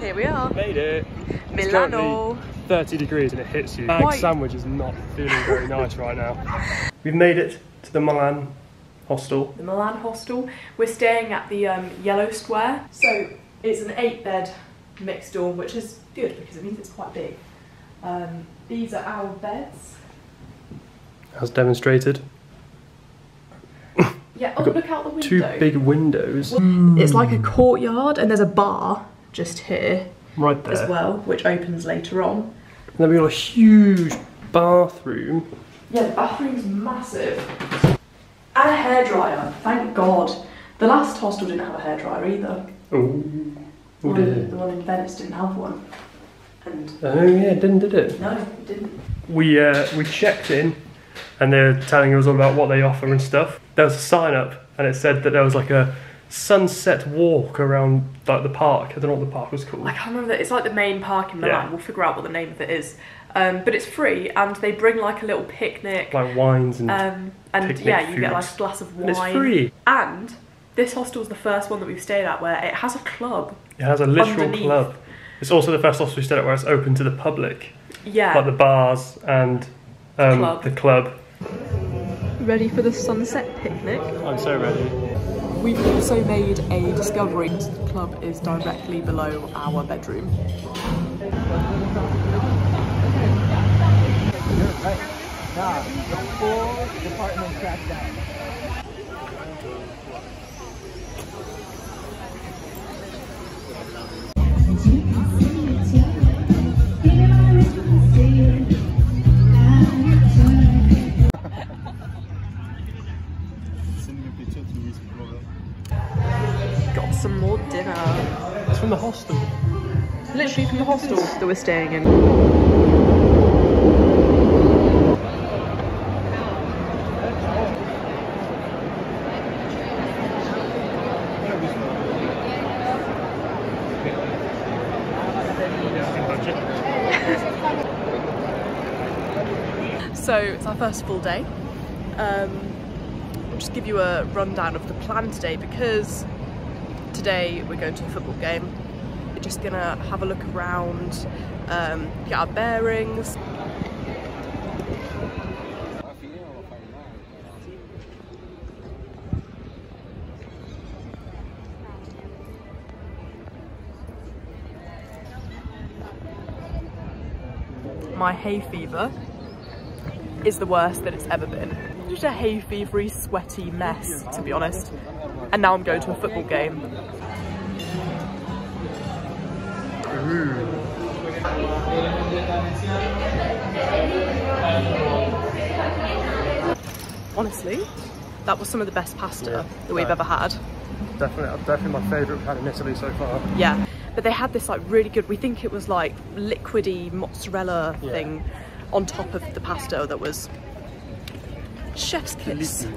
Here we are. Made it. Milano. currently 30 degrees and it hits you. Bag sandwich is not feeling very nice right now. We've made it to the Milan hostel. The Milan hostel. We're staying at the um, Yellow Square. So it's an eight bed mixed dorm, which is good because it means it's quite big. Um, these are our beds. As demonstrated. Yeah, oh, look out the window. Two big windows It's like a courtyard and there's a bar just here right there. as well, which opens later on. And then we've got a huge bathroom. Yeah, the bathroom's massive. And a hairdryer, thank God. The last hostel didn't have a hairdryer either. Oh, The oh one, dear. the one in Venice didn't have one. And Oh yeah, didn't did it? no, it didn't. We uh, we checked in, and they were telling us all about what they offer and stuff. There was a sign up, and it said that there was like a sunset walk around like the park. I don't know what the park was called. I can't remember that. It's like the main park in Milan. Yeah. We'll figure out what the name of it is. Um, but it's free, and they bring like a little picnic. Like wines and Um, and yeah, you get like a glass of and wine. it's free. And this hostel's the first one that we've stayed at where it has a club. It has a literal Underneath. club. It's also the first hostel we stayed at where it's open to the public, Yeah. like the bars and um, Club. the club. Ready for the sunset picnic? I'm so ready. We've also made a discovery. The club is directly below our bedroom. Nah, the full department cracked down. Dinner. It's from the hostel. Literally from the hostel that we're staying in. So it's our first full day. Um, I'll just give you a rundown of the plan today because today we're going to a football game. We're just gonna have a look around, um, get our bearings. My hay fever is the worst that it's ever been. Just a hay fevery, sweaty mess, to be honest. And now I'm going to a football game. Honestly, that was some of the best pasta Yeah, that we've right. ever had. Definitely, uh, definitely my favourite we've had in Italy so far. Yeah, but they had this like really good. We think it was like liquidy mozzarella Yeah. thing on top of the pasta that was chef's kiss.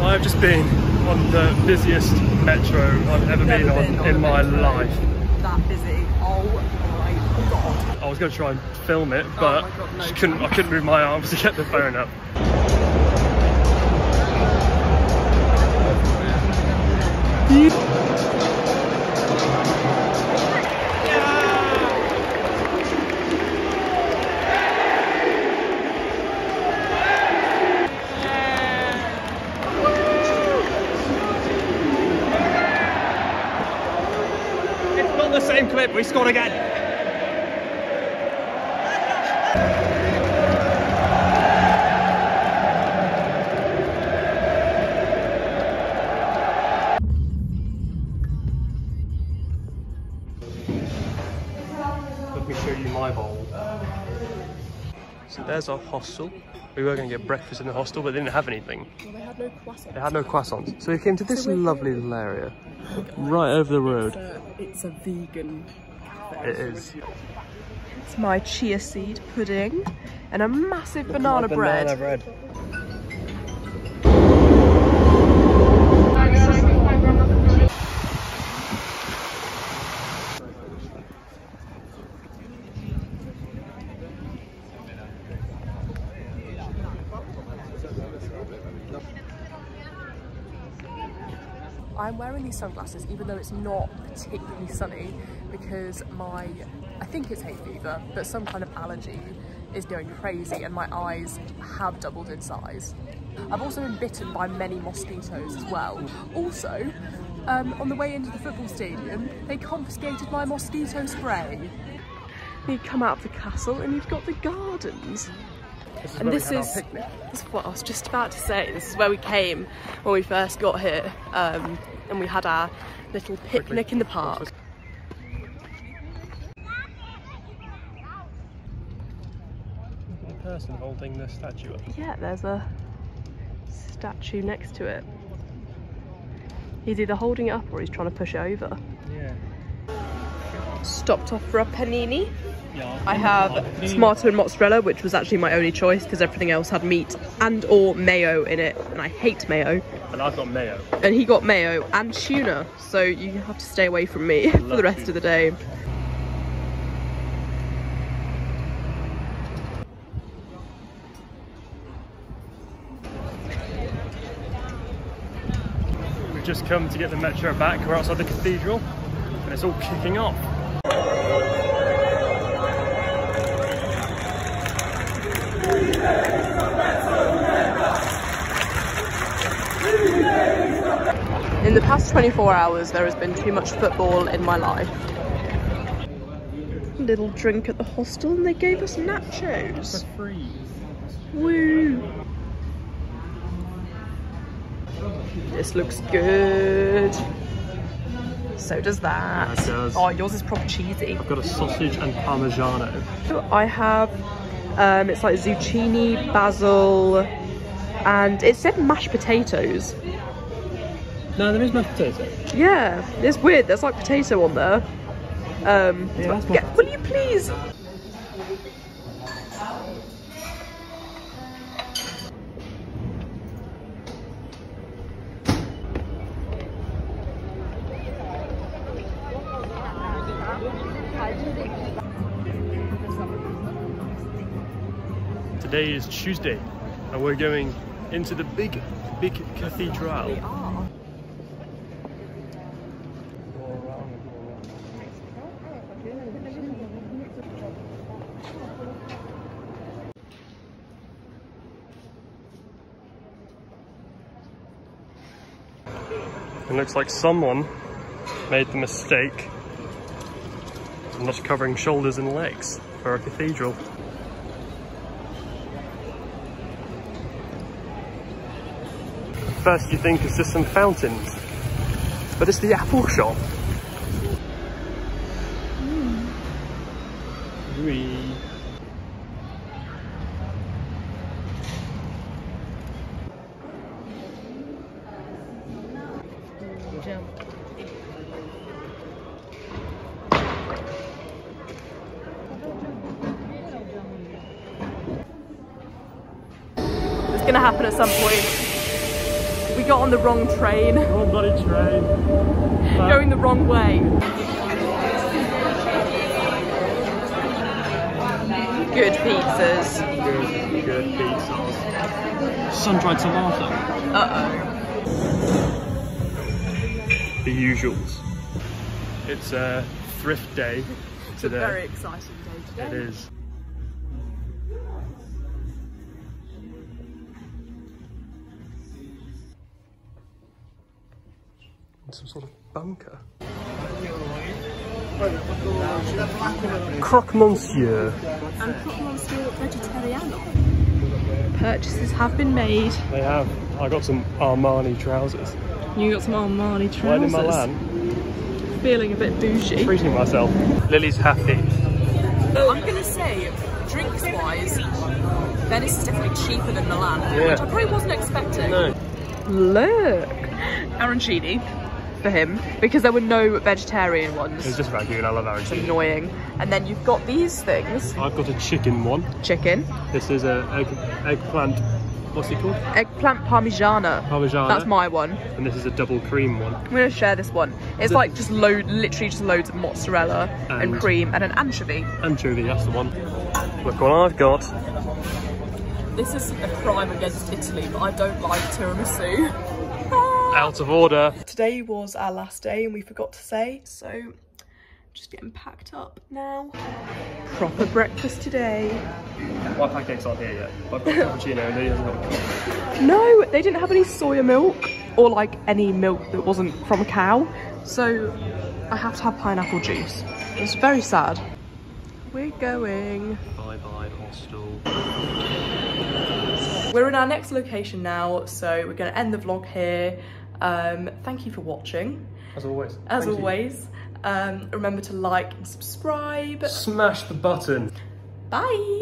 I've just been on the busiest metro I've ever been Never on been on in my life. That busy. Oh my god. I was going to try and film it, oh but Oh God, no couldn't. I couldn't move my arms to get the phone up. Clip, we scored again. Let me show you my bowl. So there's our hostel. We were going to get breakfast in the hostel, but they didn't have anything. Well, they had no croissant. They had no croissants. So we came to this So we're- lovely little area. Right over the road. It's a vegan cafe. It is. It's my chia seed pudding and a massive banana, bread. bread. I'm wearing these sunglasses even though it's not particularly sunny because my, I think it's hay fever, but some kind of allergy is going crazy and my eyes have doubled in size. I've also been bitten by many mosquitoes as well. Also, um, on the way into the football stadium, they confiscated my mosquito spray. You come out of the castle and you've got the gardens. This And this is, this is what I was just about to say. This is where we came when we first got here um, and we had our little picnic in the park. Person holding the statue up. Yeah, there's a statue next to it. He's either holding it up or he's trying to push it over. Yeah. Stopped off for a panini. Yeah. I have tomato and mozzarella, which was actually my only choice because everything else had meat and or mayo in it, and I hate mayo. And I've got mayo. And he got mayo and tuna, so you have to stay away from me for the rest tuna. of the day. We've just come to get the metro back. We're outside the cathedral and it's all kicking off. In the past 24 hours, there has been too much football in my life. Little drink at the hostel, and they gave us nachos. free. Woo! This looks good. So does that. That does. Oh, yours is proper cheesy. I've got a sausage and parmigiano. I have, um, it's like zucchini, basil, and it said mashed potatoes. No, there is mashed potato. Yeah, it's weird. There's like potato on there. Um, Yeah, that's yeah, will you please? Today is Tuesday and we're going into the big, big cathedral. It looks like someone made the mistake of not covering shoulders and legs for a cathedral. First you think it's just some fountains, but it's the apple shop. Hmm. Wee. It's gonna happen at some point. We got on the wrong train, Come on, bloody train. going the wrong way. Good pizzas. Good, good pizzas. Sun-dried tomato. Uh oh. The usuals. It's a thrift day oh. It's a today. very exciting day It today. Is. Some sort of bunker. Croque Monsieur. And vegetariano. Purchases have been made. They have. I got some Armani trousers. You got some Armani trousers. Right in Milan. Feeling a bit bougie. Treating myself. Lily's happy. I'm gonna say, drinks wise, Venice is definitely cheaper than Milan, Yeah. which I probably wasn't expecting. No. Look, arancini for him because there were no vegetarian ones. It's just ragu and I love It's annoying. And then you've got these things: I've got a chicken one. chicken, This is a egg, eggplant, what's it called? eggplant parmigiana. Parmigiana. That's my one. And this is a double cream one. I'm gonna share this one. It's The- like just load, literally just loads of mozzarella and, And- cream and an anchovy. Anchovy, that's the one. Look what I've got. This is a crime against Italy, but I don't like tiramisu. Out of order. Today was our last day and we forgot to say, so just getting packed up now. Proper breakfast today. My pancakes aren't here yet. I've got cappuccino and got. No, they didn't have any soya milk or like any milk that wasn't from a cow. So I have to have pineapple juice. It's very sad. We're going. Bye bye, hostel. We're in our next location now, so we're going to end the vlog here. Um, thank you for watching, As always. as Thank always. Um, remember to like and subscribe. Smash the button. Bye!